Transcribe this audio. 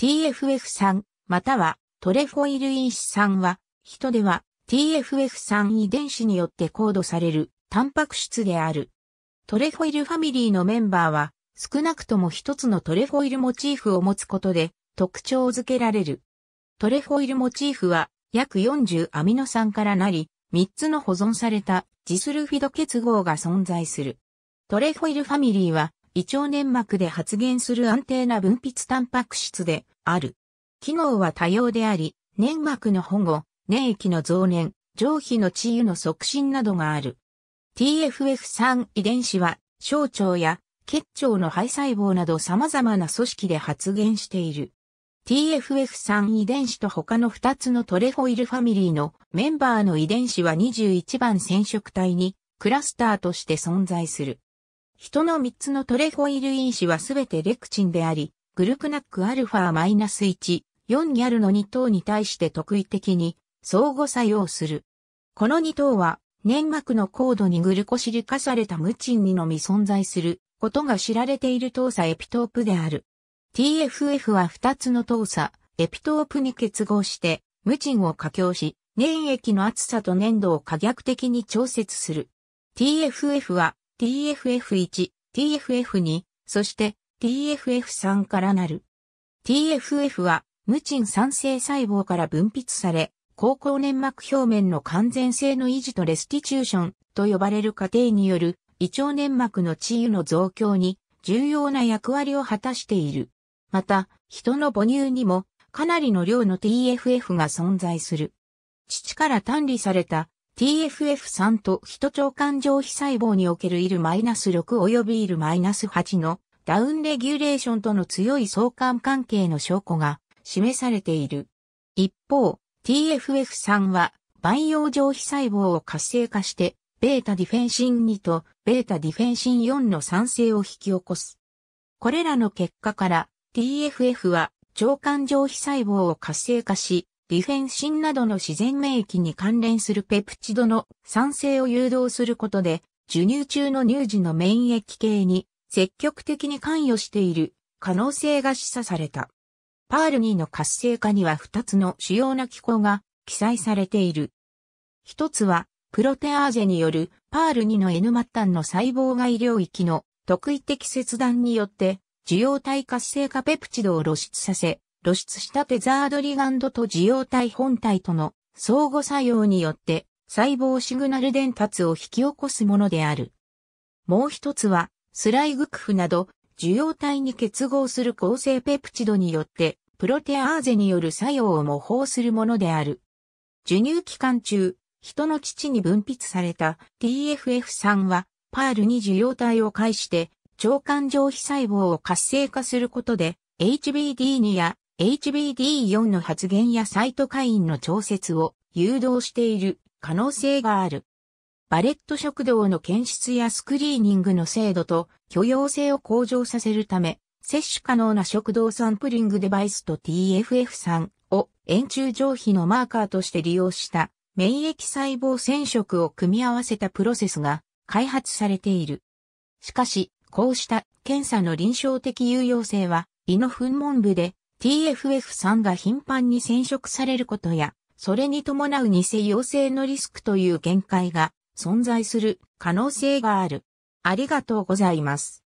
TFF3 またはトレフォイル因子酸は人では TFF3 遺伝子によってコードされるタンパク質である。トレフォイルファミリーのメンバーは少なくとも一つのトレフォイルモチーフを持つことで特徴づけられる。トレフォイルモチーフは約40アミノ酸からなり、3つの保存されたジスルフィド結合が存在する。トレフォイルファミリーは胃腸粘膜で発現する安定な分泌タンパク質である。機能は多様であり、粘膜の保護、粘液の増粘、上皮の治癒の促進などがある。TFF3 遺伝子は小腸や血腸の肺細胞など様々な組織で発現している。TFF3 遺伝子と他の2つのトレフォイルファミリーのメンバーの遺伝子は21番染色体にクラスターとして存在する。人の3つのトレフォイル因子はすべてレクチンであり、グルクナックアルファ -1、4にあるの2等に対して特異的に相互作用する。この2等は粘膜の高度にグルコシリ化されたムチンにのみ存在することが知られている等差エピトープである。TFF は2つの糖鎖、エピトープに結合して、ムチンを加強し、粘液の厚さと粘度を可逆的に調節する。TFF は TFF1、TFF2、そして TFF3 からなる。TFF はムチン産生細胞から分泌され、口腔粘膜表面の完全性の維持とレスティチューションと呼ばれる過程による胃腸粘膜の治癒の増強に重要な役割を果たしている。また、人の母乳にもかなりの量の TFF が存在する。乳から単離された TFF3 とヒト腸管上皮細胞における IL-6 及び IL-8 のダウンレギュレーションとの強い相関関係の証拠が示されている。一方、TFF3 は培養上皮細胞を活性化して、ベータディフェンシン2とベータディフェンシン4の酸性を引き起こす。これらの結果から TFF は腸管上皮細胞を活性化し、ディフェンシンなどの自然免疫に関連するペプチドの酸性を誘導することで、授乳中の乳児の免疫系に積極的に関与している可能性が示唆された。パール2の活性化には2つの主要な機構が記載されている。一つは、プロテアーゼによるパール2の N 末端の細胞外領域の特異的切断によって受容体活性化ペプチドを露出させ、露出したテザードリガンドと受容体本体との相互作用によって細胞シグナル伝達を引き起こすものである。もう一つは、スライグクフなど受容体に結合する構成ペプチドによってプロテアーゼによる作用を模倣するものである。授乳期間中、人の乳に分泌された TFF3 はパールに受容体を介して腸管上皮細胞を活性化することで、HBD2 や HBD4 の発現やサイトカインの調節を誘導している可能性がある。バレット食道の検出やスクリーニングの精度と許容性を向上させるため、摂取可能な食道サンプリングデバイスと TFF3 を円柱上皮のマーカーとして利用した免疫細胞染色を組み合わせたプロセスが開発されている。しかし、こうした検査の臨床的有用性は、胃の噴門部で TFF3 が頻繁に染色されることや、それに伴う偽陽性のリスクという限界が存在する可能性がある。ありがとうございます。